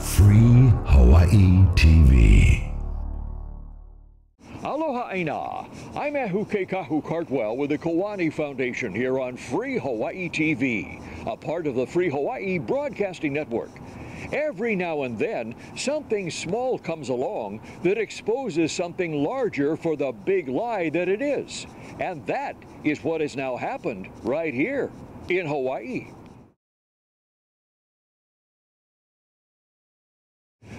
Hawaii TV. Aloha Aina. I'm Ehu Kekahu Cardwell with the Koani Foundation here on Free Hawaii TV, a part of the Free Hawaii Broadcasting Network. Every now and then, something small comes along that exposes something larger for the big lie that it is. And that is what has now happened right here in Hawaii.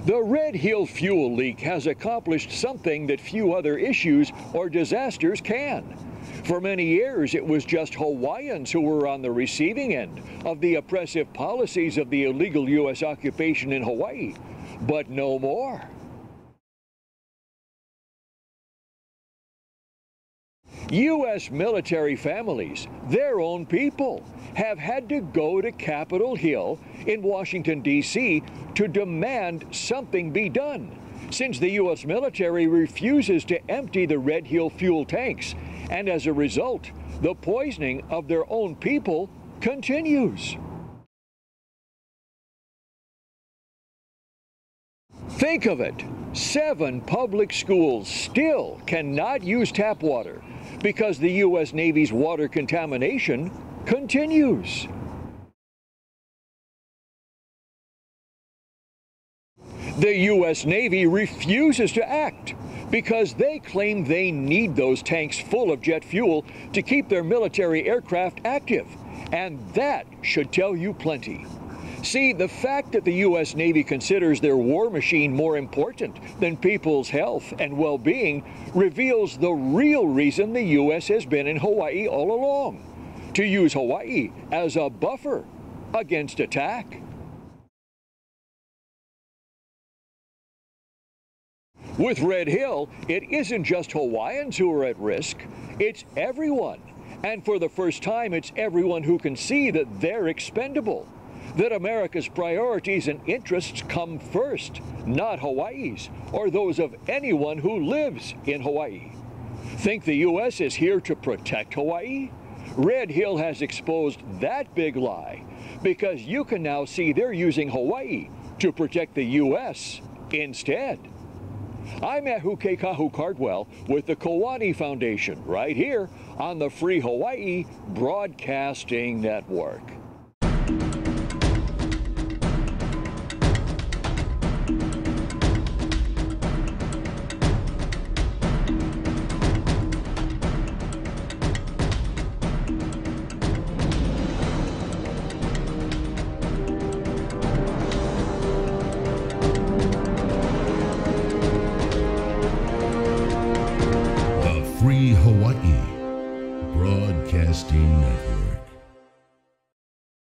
The Red Hill fuel leak has accomplished something that few other issues or disasters can. For many years, it was just Hawaiians who were on the receiving end of the oppressive policies of the illegal U.S. occupation in Hawaii. But no more. U.S. military families, their own people, have had to go to Capitol Hill in Washington, D.C. to demand something be done, since the U.S. military refuses to empty the Red Hill fuel tanks. And as a result, the poisoning of their own people continues. Think of it. Seven public schools still cannot use tap water because the U.S. Navy's water contamination continues. The U.S. Navy refuses to act because they claim they need those tanks full of jet fuel to keep their military aircraft active. And that should tell you plenty. See, the fact that the U.S. Navy considers their war machine more important than people's health and well being reveals the real reason the U.S. has been in Hawaii all along to use Hawaii as a buffer against attack. With Red Hill, it isn't just Hawaiians who are at risk, it's everyone. And for the first time, it's everyone who can see that they're expendable that America's priorities and interests come first, not Hawaii's or those of anyone who lives in Hawaii. Think the U.S. is here to protect Hawaii? Red Hill has exposed that big lie because you can now see they're using Hawaii to protect the U.S. instead. I'm Ehu Kekahu Cardwell with the Koani Foundation right here on the Free Hawaii Broadcasting Network. Free Hawaii Broadcasting Network.